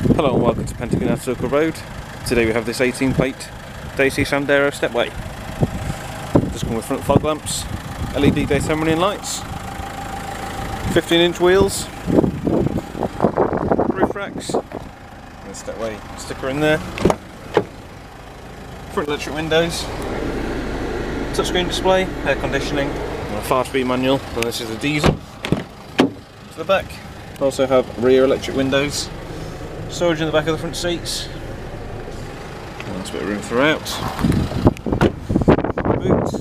Hello and welcome to Pentagon Ave Circle Road. Today we have this 18 plate Dacia Sandero stepway. Just come with front fog lamps, LED daytime running lights, 15 inch wheels, roof racks, and stepway sticker in there, front electric windows, touchscreen display, air conditioning, and a fast speed manual, and this is a diesel. To the back, also have rear electric windows, storage in the back of the front seats, nice bit of room throughout. Boots.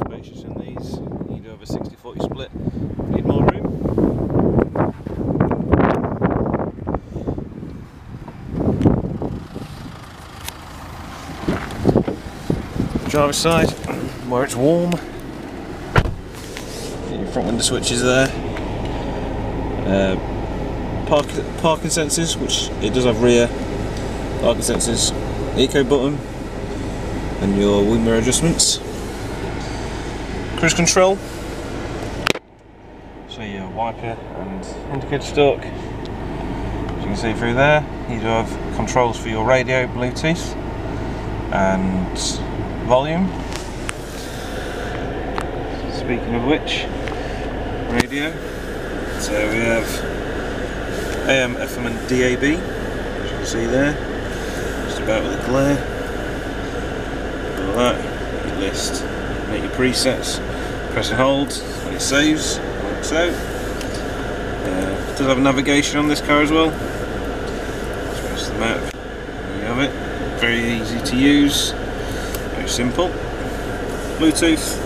Spacious in these. You do have a 60-40 split. Need more room. Driver's side, where it's warm. Your front window switches there. Uh, park, parking sensors, which it does have rear parking sensors, eco button, and your wing mirror adjustments. Cruise control, so your wiper and indicator stalk. As you can see through there, you do have controls for your radio, Bluetooth, and volume. Speaking of which, radio. So we have AM, FM and DAB, as you can see there, just about with the glare. All that, your list, make your presets, press and hold, and it saves, like so. Uh, does have navigation on this car as well. Just press the map, there you have it, very easy to use, very simple. Bluetooth,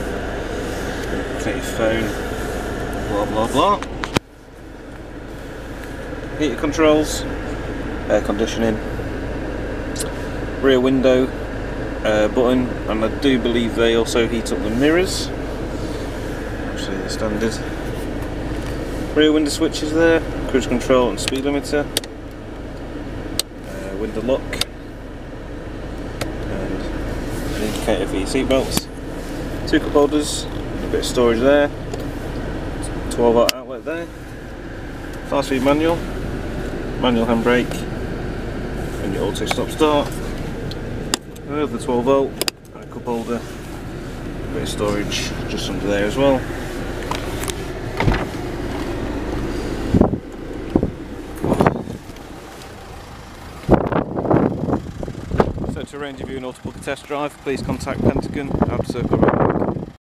connect your phone, blah blah blah heater controls, air conditioning, rear window uh, button, and I do believe they also heat up the mirrors. Actually, the standard. Rear window switches there, cruise control and speed limiter, uh, window lock, and an indicator for your seat belts. Two cup holders, a bit of storage there, 12 volt outlet there, fast speed manual, manual handbrake and your auto stop start. There's the 12 volt and a cup holder bit of storage just under there as well. So to arrange a view and or to book a test drive please contact Pentagon Ave Circle